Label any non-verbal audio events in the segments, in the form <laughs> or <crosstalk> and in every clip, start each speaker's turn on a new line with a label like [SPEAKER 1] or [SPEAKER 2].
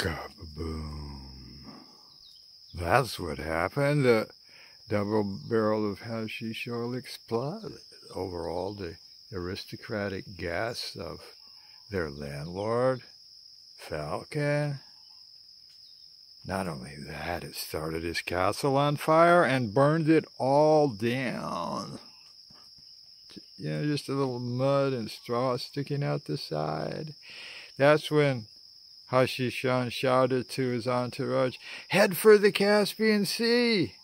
[SPEAKER 1] Kaboom. That's what happened. The double barrel of hashish oil exploded over all the aristocratic guests of their landlord, Falcon. Not only that, it started his castle on fire and burned it all down. You know, just a little mud and straw sticking out the side. That's when Hashishan shouted to his entourage, Head for the Caspian Sea!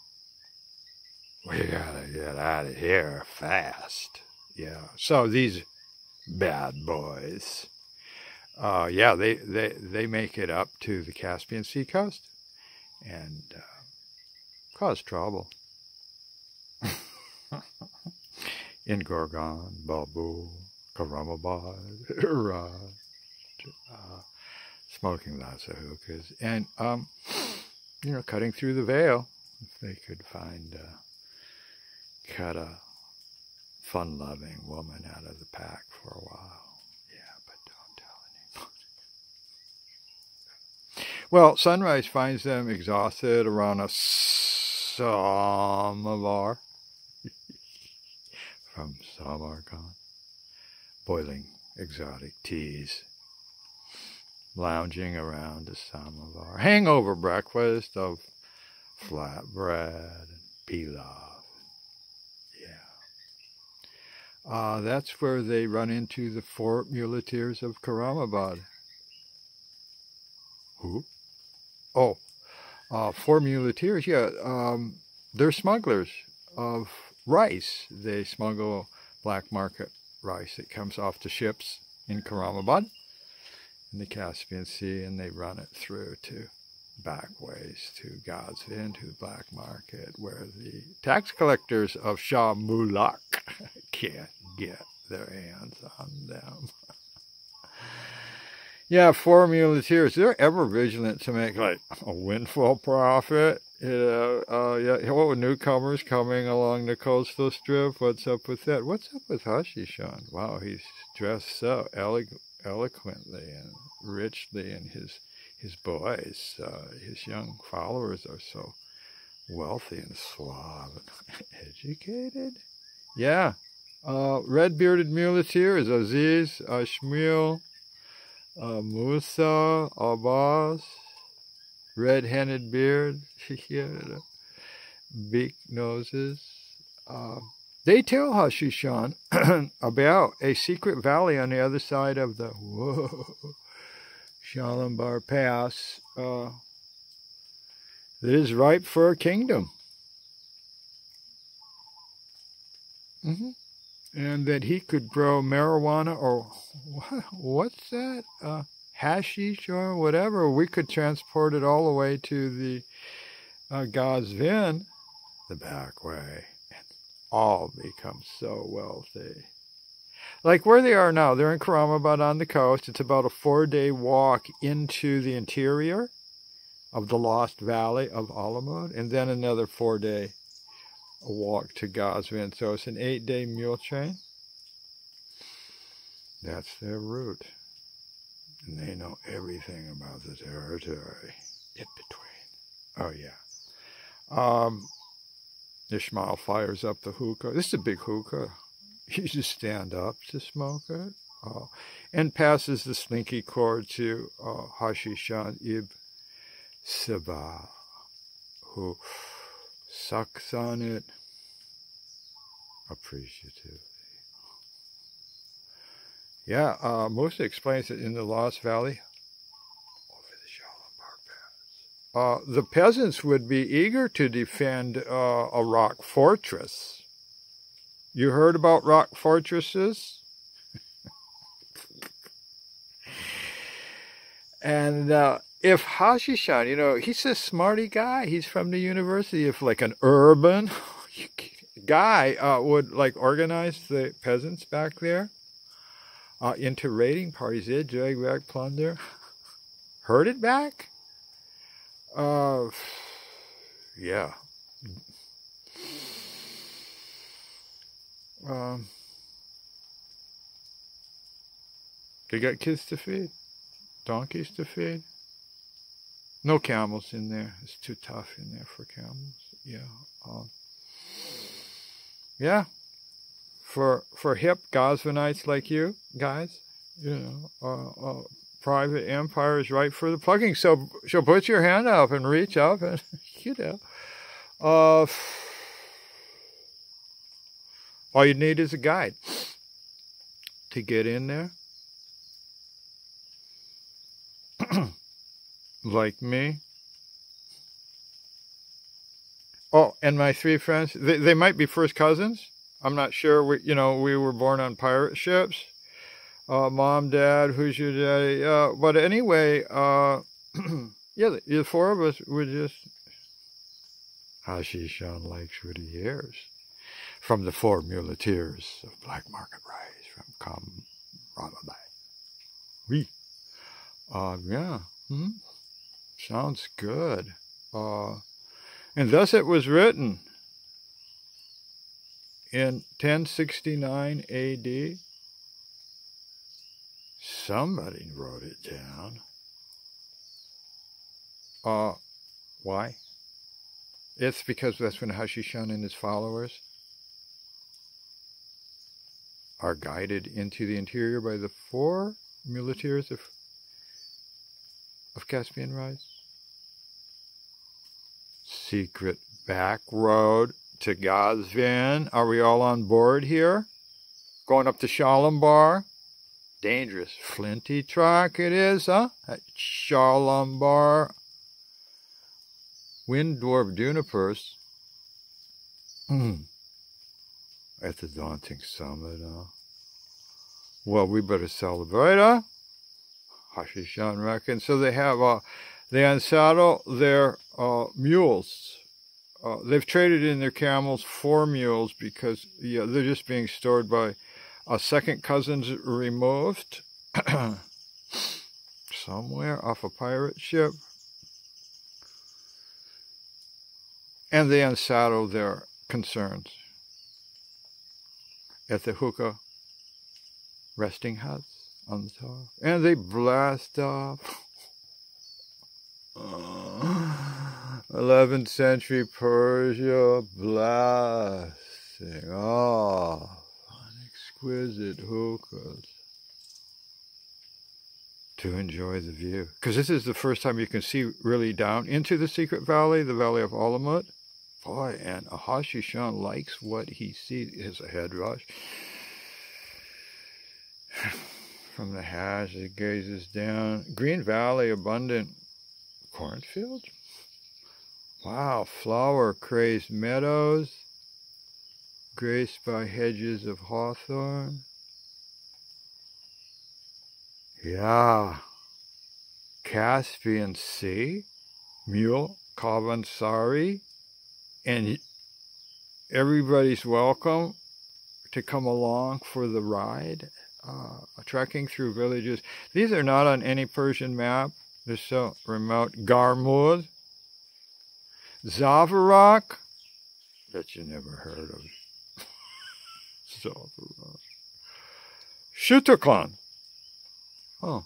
[SPEAKER 1] We gotta get out of here fast. Yeah, so these bad boys, uh, yeah, they, they, they make it up to the Caspian Sea coast and uh, cause trouble. <laughs> In Gorgon, Babu, Karamabad, <laughs> Raj, uh, smoking lots of hookahs, and um, you know, cutting through the veil. If they could find uh, cut a fun-loving woman out of the pack for a while. Yeah, but don't tell anyone. Well, sunrise finds them exhausted around a samovar <laughs> from Samarkand, boiling exotic teas lounging around a samovar. Hangover breakfast of flatbread and pilaf. Yeah. Uh, that's where they run into the four muleteers of Karamabad. Who? Oh, uh, four muleteers. Yeah, um, they're smugglers of rice. They smuggle black market rice that comes off the ships in Karamabad in the Caspian Sea and they run it through to backways to Gazvin, to the black market, where the tax collectors of Shah Mulak <laughs> can't get their hands on them. <laughs> yeah, four muleteers, they're ever vigilant to make like a windfall profit. You know, uh, yeah, what with newcomers coming along the coastal strip? What's up with that? What's up with Hashishan? Wow, he's dressed so elegant eloquently and richly, and his his boys, uh, his young followers are so wealthy and suave and <laughs> educated. Yeah, uh, red-bearded muleteers, Aziz, Ismail, uh, Musa, Abbas, red-handed beard, <laughs> beak noses. Uh, they tell Hashishan <clears throat> about a secret valley on the other side of the <laughs> whoa, Shalimbar Pass uh, that is ripe for a kingdom. Mm-hmm. And that he could grow marijuana or what's that? Uh, hashish or whatever. We could transport it all the way to the uh, Gazvin, the back way and all become so wealthy. Like where they are now, they're in Karamabad on the coast. It's about a four day walk into the interior of the Lost Valley of Alamut, and then another four day walk to Gazvin. So it's an eight day mule train. That's their route. And they know everything about the territory in between. Oh, yeah. Um, Ismail fires up the hookah. This is a big hookah. <laughs> You just stand up to smoke it. Uh, and passes the slinky cord to uh, Hashishan Ibn Sabah, who sucks on it appreciatively. Yeah, uh, Musa explains that in the Lost Valley, over the Shalimar Pass. uh, the peasants would be eager to defend uh, a rock fortress. You heard about rock fortresses? and uh, if Hashishan, you know, he's a smarty guy. He's from the university. If like an urban <laughs> guy uh, would like organize the peasants back there uh, into raiding parties, they'd drag back plunder, <laughs> herd it back uh, <sighs> yeah. Um, they got kids to feed, donkeys to feed. No camels in there. It's too tough in there for camels. Yeah. Um, yeah. For for hip Gosvinites like you guys, you know, uh, uh, private empire is right for the plugging. So so put your hand up and reach up and <laughs> you know. Uh, all you need is a guide to get in there. <clears throat> like me. Oh, and my three friends, they, they might be first cousins. I'm not sure. We, you know, we were born on pirate ships. Uh, mom, dad, who's your daddy? Uh, but anyway, uh, <clears throat> yeah, the, the, four of us were just Hashishan likes what he hears from the four muleteers of Black Market Rise from Kam Ramabai. We, uh, yeah, hmm? sounds good. Uh, and thus it was written in 1069 AD. Somebody wrote it down. Uh, why? It's because that's when Hashishan and his followers are guided into the interior by the four muleteers of, of Caspian Rise. Secret back road to Gazvin. Are we all on board here? Going up to Shalombar. Dangerous. Flinty track it is, huh? At Shalombar. Wind Dwarf Junipers. Hmm. At the daunting summit, huh? Well, we better celebrate, huh? Hashishan reckons. So they have, uh, they unsaddle their uh, mules uh, they've traded in their camels for mules because yeah, they're just being stored by a second cousins removed <clears throat> somewhere off a pirate ship. And they unsaddle their concerns at the hookah resting huts on the top. And they blast off. <sighs> 11th century Persia blasting off on exquisite hookahs to enjoy the view. Because this is the first time you can see really down into the secret valley, the valley of Alamut. And Ahashishan likes what he sees. His head rush. <sighs> From the hash, he gazes down. Green Valley, abundant cornfields. Wow, flower crazed meadows, graced by hedges of hawthorn. Yeah, Caspian Sea, Mule, Kavansari, and everybody's welcome to come along for the ride. Uh, trekking through villages. These are not on any Persian map. They're so remote. Garmud, Zavarak, that you never heard of. <laughs> Zavarak. Shutakon. Oh,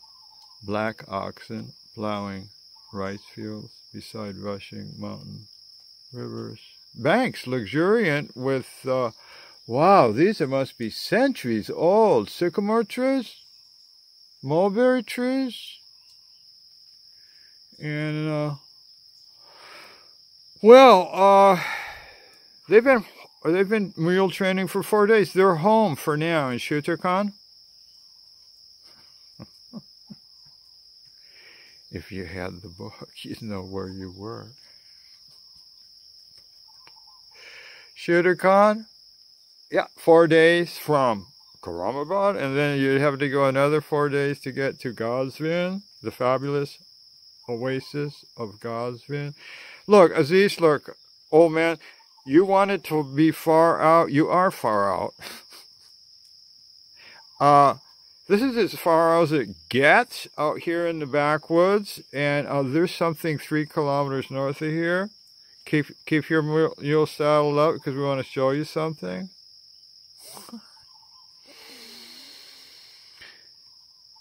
[SPEAKER 1] black oxen plowing rice fields beside rushing mountain rivers. Banks luxuriant with, uh, wow, these must be centuries old sycamore trees, mulberry trees, and uh, well, uh, they've been they've been mule training for four days. They're home for now in Shutarkhan. <laughs> if you had the book, <laughs> you'd know where you were. Shutarkhan, yeah, four days from Karamabad, and then you'd have to go another four days to get to Gazvin, the fabulous oasis of Gazvin. Look, Aziz, look, old man, you wanted to be far out. You are far out. <laughs> uh, this is as far as it gets out here in the backwoods, and uh, there's something three kilometers north of here. Keep keep your mule saddled up because we want to show you something.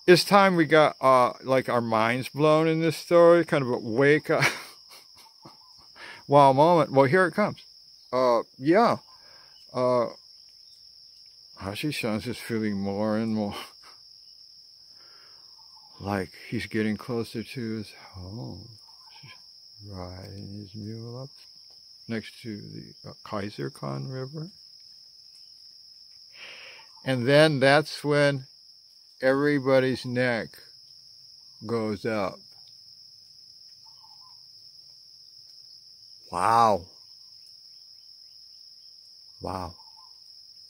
[SPEAKER 1] it's time we got uh like our minds blown in this story, kind of a wake up <laughs> wow moment. Well, here it comes. Uh, yeah. Uh, Hashi-san's just feeling more and more <laughs> like he's getting closer to his home. Riding his mule up next to the uh, Kaiser Khan River. And then that's when everybody's neck goes up. Wow. Wow.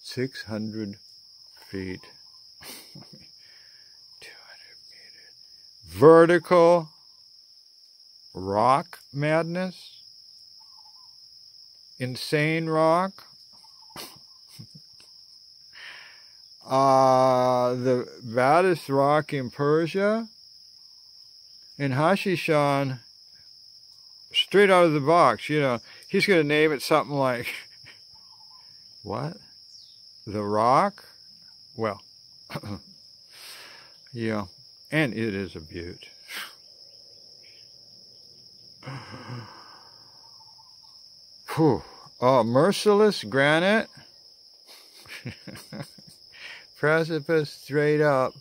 [SPEAKER 1] 600 feet. <laughs> 200 meters. Vertical rock madness. Insane rock. <laughs> uh, the baddest rock in Persia. And Hashi-san, straight out of the box, you know, he's going to name it something like, <laughs> what? The Rock? Well, <clears throat> yeah, and it is a beaut. Oh, merciless granite. <laughs> Precipice straight up,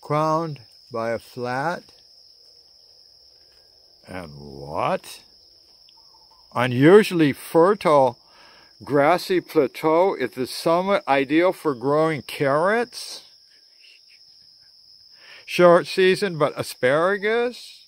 [SPEAKER 1] crowned by a flat. And what? Unusually fertile grassy plateau is the summit ideal for growing carrots? Short season, but asparagus?